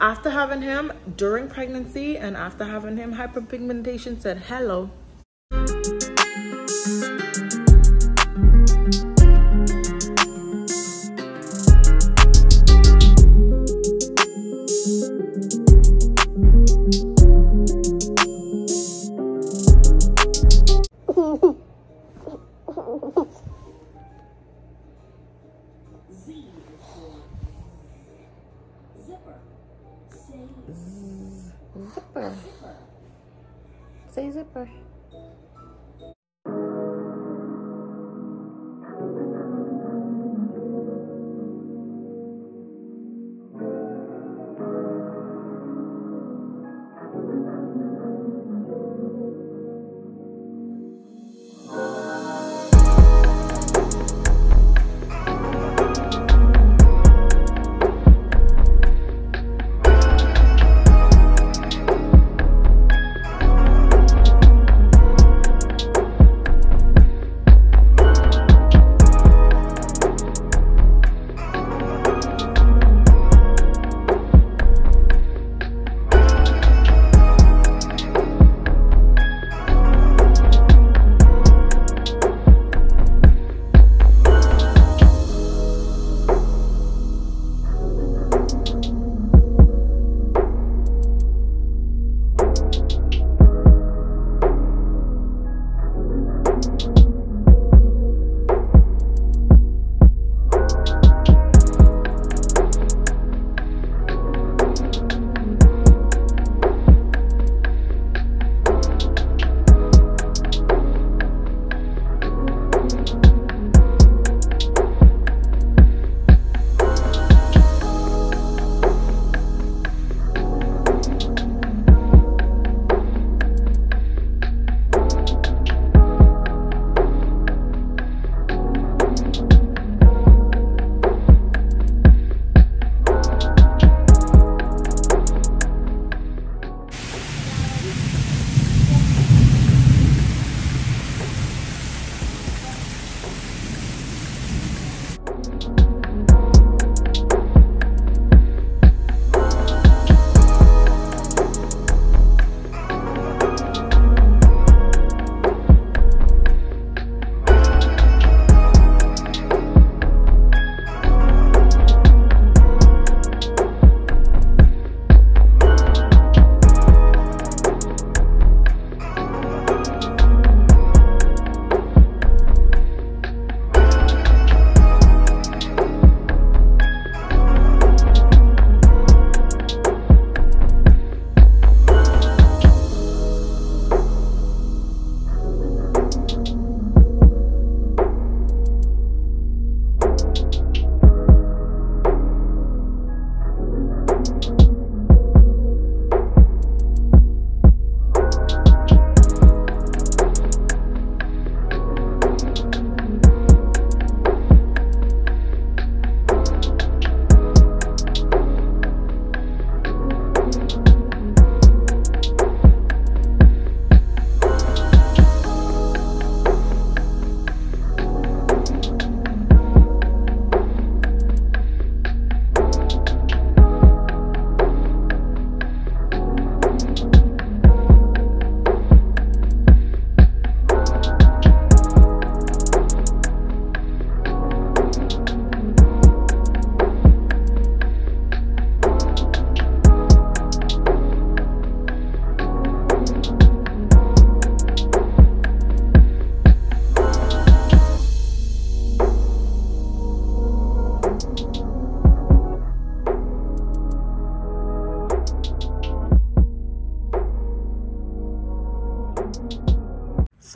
After having him during pregnancy and after having him, hyperpigmentation said hello.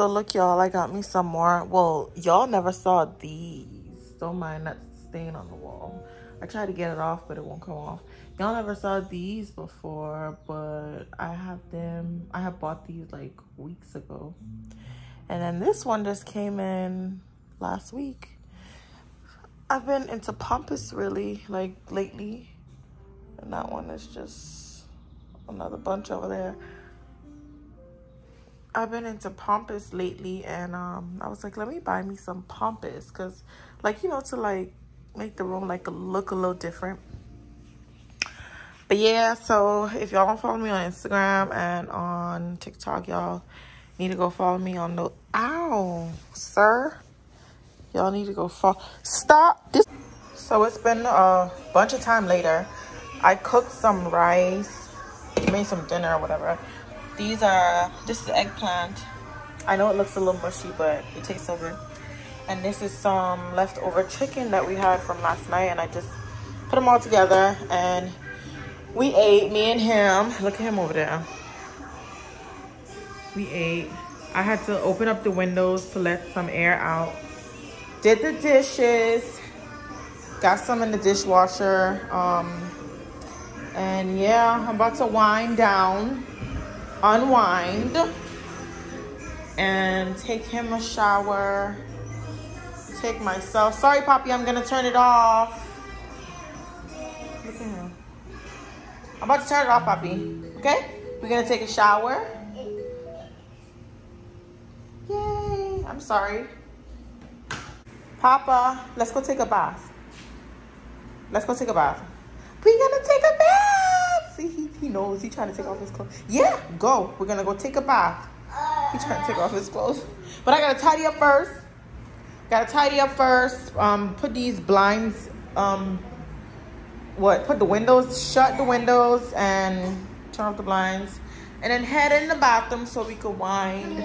So look, y'all, I got me some more. Well, y'all never saw these. Don't mind that stain on the wall. I tried to get it off, but it won't come off. Y'all never saw these before, but I have them. I have bought these like weeks ago. And then this one just came in last week. I've been into Pampas really, like lately. And that one is just another bunch over there. I've been into Pampas lately and um I was like, let me buy me some Pampas because like, you know, to like make the room like look a little different. But yeah, so if y'all don't follow me on Instagram and on TikTok, y'all need to go follow me on the ow, sir. Y'all need to go follow. Stop this. So it's been a bunch of time later. I cooked some rice, made some dinner or whatever. These are this is eggplant. I know it looks a little mushy, but it tastes so good. And this is some leftover chicken that we had from last night, and I just put them all together and we ate. Me and him. Look at him over there. We ate. I had to open up the windows to let some air out did the dishes got some in the dishwasher um and yeah i'm about to wind down unwind and take him a shower. Take myself. Sorry poppy i'm gonna turn it off. Look at him. I'm about to turn it off poppy. Okay? We're gonna take a shower. Yay. I'm sorry. Papa, let's go take a bath. Let's go take a bath. We're gonna take a bath. See, he, he knows. He's trying to take off his clothes. Yeah, go. We're gonna go take a bath. He's trying to take off his clothes. But I gotta tidy up first. Gotta tidy up first. Um, put these blinds, um, what? Put the windows, shut the windows and turn off the blinds. And then head in the bathroom so we could wind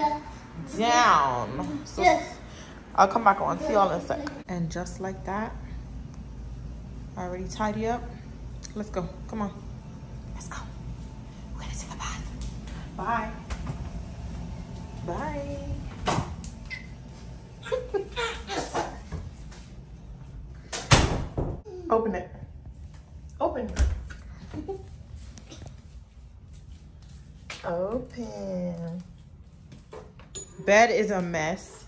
down. So, yes. I'll come back on. See y'all in a sec. And just like that, I already tidy up. Let's go. Come on. Let's go. We're gonna take a bath. Bye. Bye. Open it. Open. Open. Bed is a mess.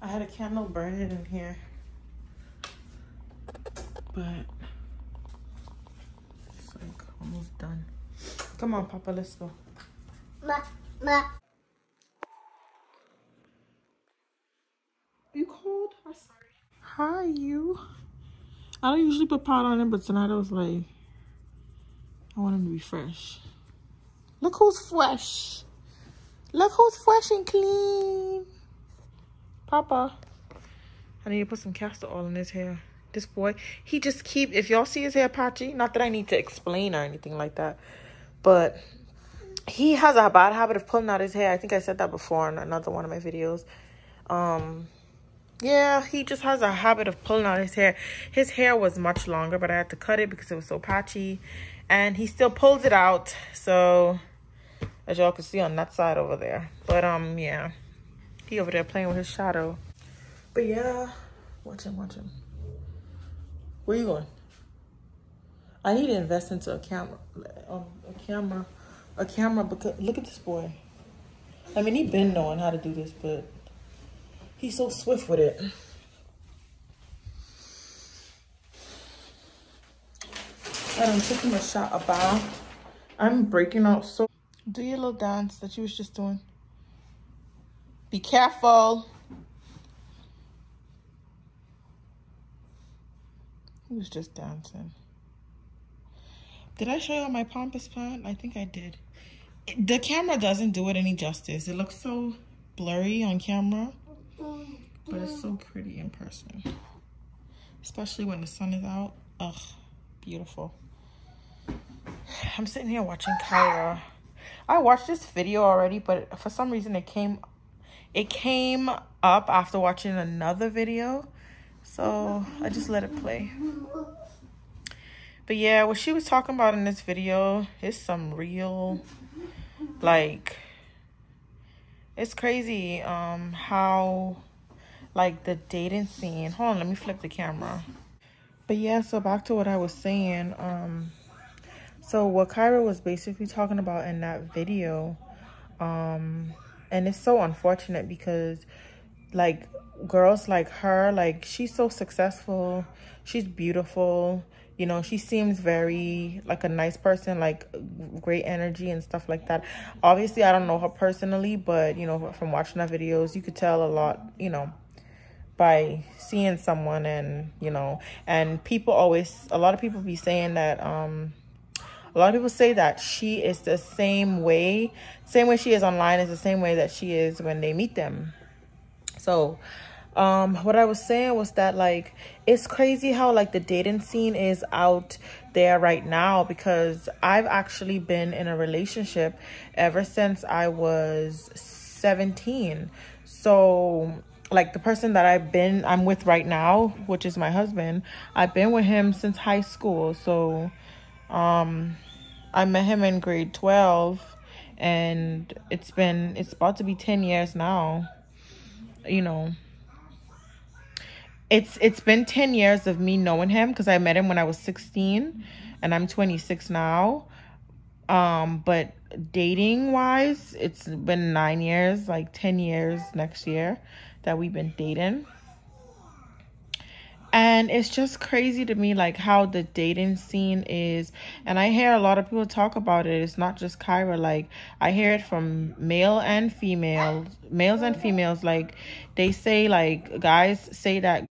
I had a candle burning in here. But it's like almost done. Come on, Papa, let's go. Ma, ma. You cold? I'm sorry. Hi, you. I don't usually put powder on him, but tonight I was like, I want him to be fresh. Look who's fresh. Look who's fresh and clean. Papa. I need to put some castor oil in his hair. This boy, he just keep, if y'all see his hair patchy, not that I need to explain or anything like that, but he has a bad habit of pulling out his hair. I think I said that before in another one of my videos. Um, yeah, he just has a habit of pulling out his hair. His hair was much longer, but I had to cut it because it was so patchy. And he still pulls it out. So, as y'all can see on that side over there. But, um, yeah. He over there playing with his shadow. But yeah, watch him, watch him. Where you going? I need to invest into a camera, um, a camera, a camera. Because look at this boy. I mean, he's been knowing how to do this, but he's so swift with it. I done took him a shot, bath. I'm breaking out so. Do your little dance that you was just doing. Be careful. He was just dancing. Did I show you my pampas plant? I think I did. It, the camera doesn't do it any justice. It looks so blurry on camera, but it's so pretty in person. Especially when the sun is out. Ugh, beautiful. I'm sitting here watching Kyra. I watched this video already, but for some reason it came it came up after watching another video. So I just let it play. But yeah, what she was talking about in this video is some real, like, it's crazy um, how, like, the dating scene. Hold on, let me flip the camera. But yeah, so back to what I was saying. Um, so what Kyra was basically talking about in that video, um, and it's so unfortunate because like girls like her like she's so successful she's beautiful you know she seems very like a nice person like great energy and stuff like that obviously i don't know her personally but you know from watching her videos you could tell a lot you know by seeing someone and you know and people always a lot of people be saying that um a lot of people say that she is the same way, same way she is online is the same way that she is when they meet them. So, um, what I was saying was that like it's crazy how like the dating scene is out there right now because I've actually been in a relationship ever since I was 17. So like the person that I've been I'm with right now, which is my husband, I've been with him since high school. So um I met him in grade 12 and it's been it's about to be 10 years now. You know, it's it's been 10 years of me knowing him because I met him when I was 16 and I'm 26 now. Um, but dating wise, it's been nine years, like 10 years next year that we've been dating. And it's just crazy to me, like how the dating scene is. And I hear a lot of people talk about it. It's not just Kyra. Like I hear it from male and female, males and females. Like they say, like guys say that.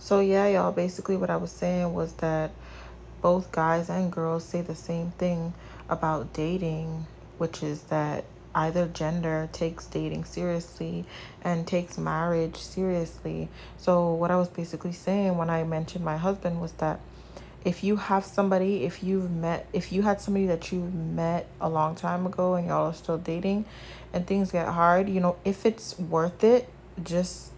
So yeah, y'all. Basically, what I was saying was that both guys and girls say the same thing about dating, which is that either gender takes dating seriously and takes marriage seriously. So, what I was basically saying when I mentioned my husband was that if you have somebody, if you've met, if you had somebody that you met a long time ago and y'all are still dating and things get hard, you know, if it's worth it, just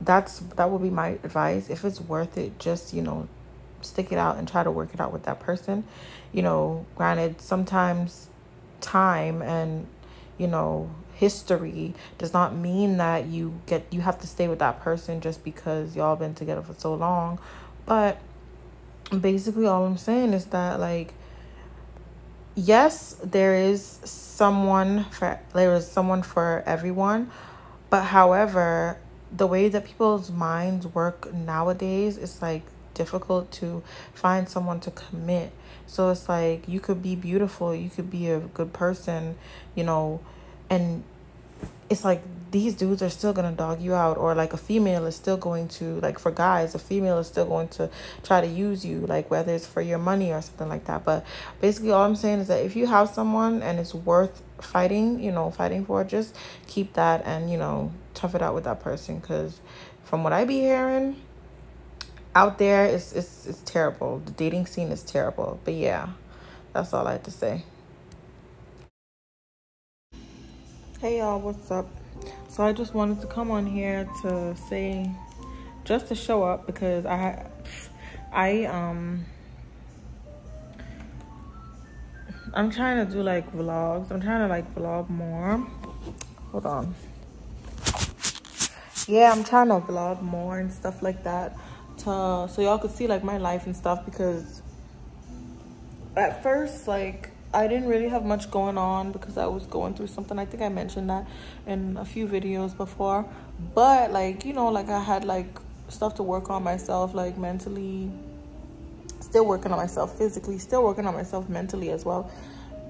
that's that would be my advice. If it's worth it, just, you know, stick it out and try to work it out with that person. You know, granted, sometimes time and you know history does not mean that you get you have to stay with that person just because y'all been together for so long but basically all i'm saying is that like yes there is someone for there is someone for everyone but however the way that people's minds work nowadays is like difficult to find someone to commit. So it's like you could be beautiful, you could be a good person, you know, and it's like these dudes are still gonna dog you out or like a female is still going to like for guys a female is still going to try to use you like whether it's for your money or something like that. But basically all i'm saying is that if you have someone and it's worth fighting you know fighting for just keep that and you know tough it out with that person. Because from what i be hearing out there it's, it's it's terrible. The dating scene is terrible. But yeah that's all i had to say. Hey y'all. What's up so i just wanted to come on here to say just to show up because i i um i'm trying to do like vlogs. I'm trying to like vlog more. Hold on. Yeah i'm trying to vlog more and stuff like that to so y'all could see like my life and stuff because at first like I didn't really have much going on because I was going through something. I think I mentioned that in a few videos before. But like, you know, like I had like stuff to work on myself, like mentally, still working on myself physically, still working on myself mentally as well.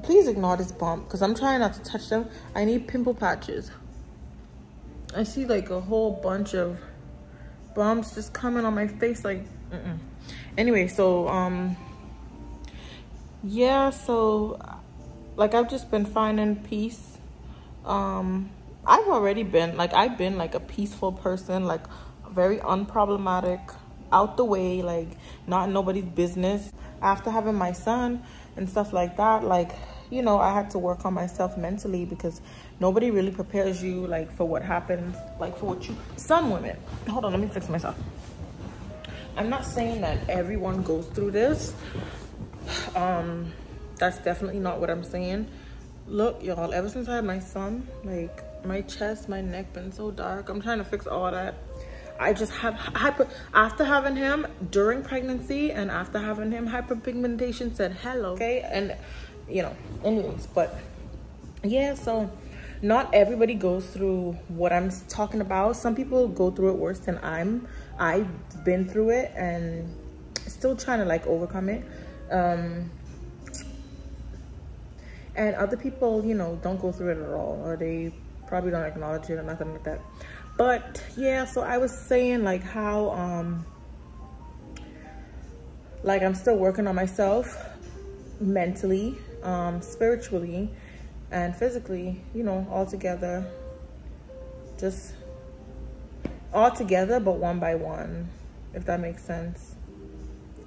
Please ignore this bump because I'm trying not to touch them. I need pimple patches. I see like a whole bunch of bumps just coming on my face like mm -mm. anyway so um yeah so like i've just been finding peace. Um i've already been like i've been like a peaceful person like very unproblematic out the way like not nobody's business. After having my son and stuff like that like you know i had to work on myself mentally because nobody really prepares you like for what happens like for what you some women. Hold on let me fix myself. I'm not saying that everyone goes through this um that's definitely not what i'm saying look y'all ever since i had my son like my chest my neck been so dark i'm trying to fix all that I just have hyper after having him during pregnancy and after having him hyperpigmentation said hello okay and you know anyways but yeah so not everybody goes through what I'm talking about. Some people go through it worse than I'm. I've been through it and still trying to like overcome it. Um, and other people, you know, don't go through it at all or they probably don't acknowledge it or nothing like that. But yeah, so I was saying like how, um, like I'm still working on myself mentally, um, spiritually, and physically, you know, all together. Just all together, but one by one, if that makes sense.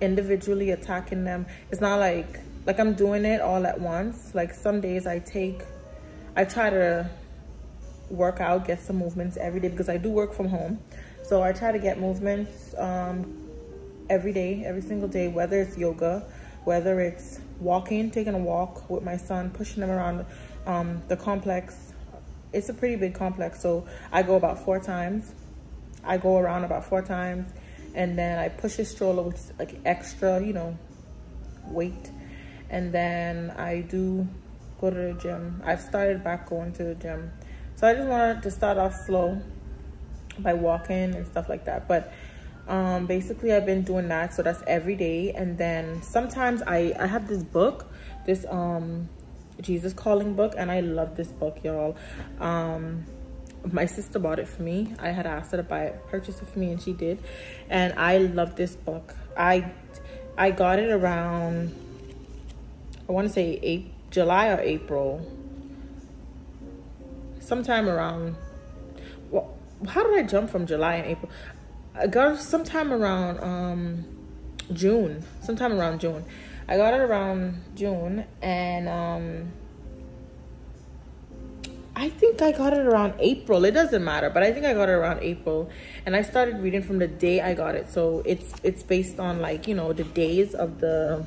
Individually attacking them. It's not like, like I'm doing it all at once. Like some days I take, I try to work out, get some movements every day because I do work from home. So I try to get movements um, every day, every single day, whether it's yoga, whether it's walking, taking a walk with my son, pushing him around um, the complex. It's a pretty big complex, so I go about four times. I go around about four times, and then I push his stroller with like extra, you know, weight. And then I do go to the gym. I've started back going to the gym. So I just wanted to start off slow by walking and stuff like that. But um, basically I've been doing that. So that's every day. And then sometimes I, I have this book, this um, Jesus Calling book. And I love this book, y'all. Um, my sister bought it for me. I had asked her to buy it, purchase it for me, and she did. And I love this book. I I got it around, I want to say July or April. Sometime around, well, how did I jump from July and April? I got sometime around um, June, sometime around June. I got it around June and um, I think I got it around April. It doesn't matter, but I think I got it around April. And I started reading from the day I got it. So it's it's based on like, you know, the days of the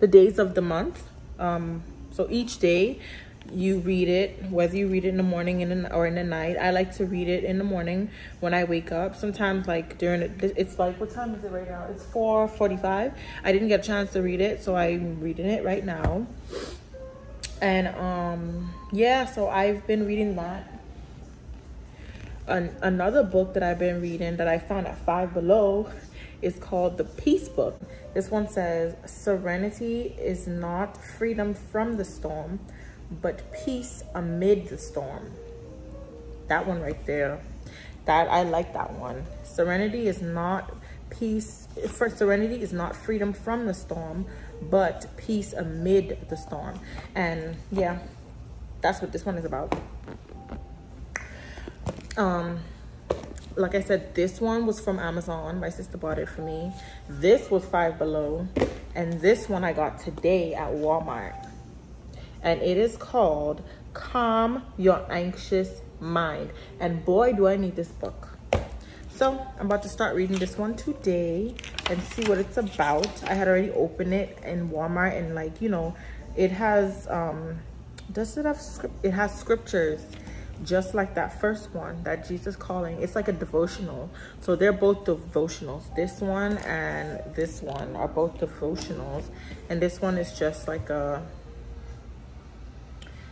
the days of the month. Um, so each day you read it whether you read it in the morning in or in the night i like to read it in the morning when i wake up sometimes like during it it's like what time is it right now it's 4:45. i didn't get a chance to read it so i'm reading it right now and um yeah so i've been reading that An another book that i've been reading that i found at five below is called the peace book this one says serenity is not freedom from the storm but peace amid the storm. That one right there. That I like that one. Serenity is not peace. For serenity is not freedom from the storm, but peace amid the storm. And yeah, that's what this one is about. Um, like I said, this one was from Amazon. My sister bought it for me. This was Five Below. And this one I got today at Walmart and it is called Calm Your Anxious Mind. And boy, do I need this book. So I'm about to start reading this one today and see what it's about. I had already opened it in Walmart and like, you know, it has, um, does it have script? It has scriptures just like that first one that Jesus calling. It's like a devotional. So they're both devotionals. This one and this one are both devotionals. And this one is just like a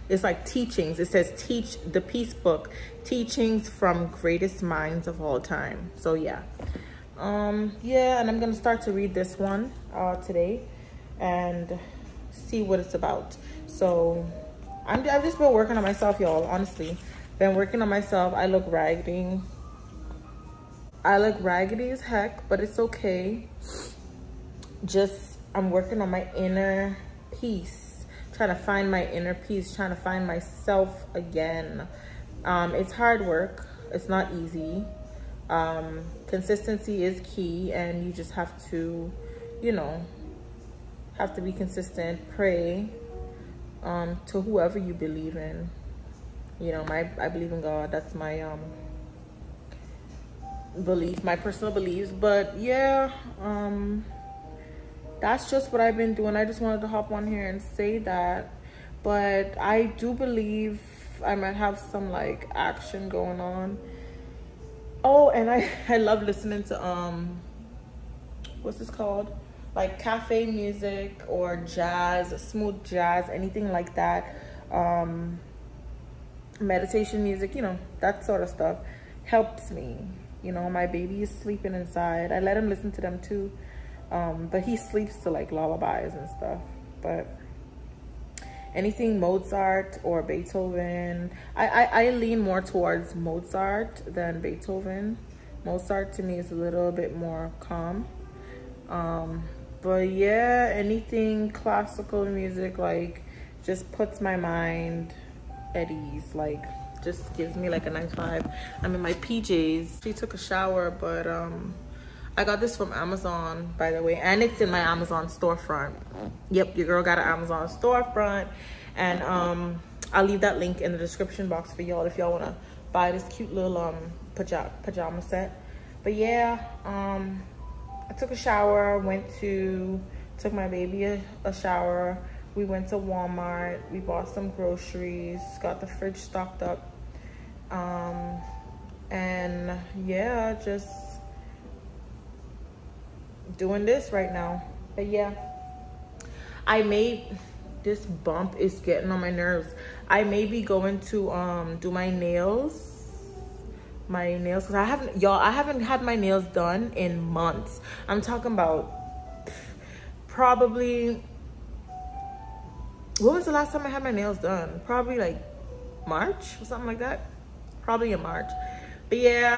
it's like teachings. It says teach the peace book, teachings from greatest minds of all time. So yeah. Um, yeah, and I'm gonna start to read this one uh, today and see what it's about. So I'm, I've just been working on myself, y'all, honestly. Been working on myself. I look raggedy. I look raggedy as heck, but it's okay. Just, I'm working on my inner peace trying to find my inner peace, trying to find myself again. Um, it's hard work. It's not easy. Um, consistency is key and you just have to, you know, have to be consistent, pray um, to whoever you believe in. You know, my I believe in God. That's my um, belief, my personal beliefs. But yeah, um, that's just what I've been doing. I just wanted to hop on here and say that. But I do believe I might have some like action going on. Oh, and I, I love listening to, um, what's this called? Like cafe music or jazz, smooth jazz, anything like that. Um, meditation music, you know, that sort of stuff helps me. You know, my baby is sleeping inside. I let him listen to them too um, but he sleeps to like lullabies and stuff. But anything Mozart or Beethoven, I, I, I lean more towards Mozart than Beethoven. Mozart to me is a little bit more calm. Um, but yeah, anything classical music like just puts my mind at ease. Like just gives me like a nice vibe. I'm in my PJs. She took a shower, but um I got this from Amazon, by the way, and it's in my Amazon storefront. Yep, your girl got an Amazon storefront, and um, I'll leave that link in the description box for y'all if y'all wanna buy this cute little um pajama pajama set. But yeah, um, I took a shower, went to took my baby a, a shower. We went to Walmart. We bought some groceries. Got the fridge stocked up. Um, and yeah, just doing this right now. But yeah, I may, this bump is getting on my nerves. I may be going to um do my nails my nails because I haven't y'all I haven't had my nails done in months. I'm talking about probably what was the last time I had my nails done? Probably like March or something like that. Probably in March. But yeah,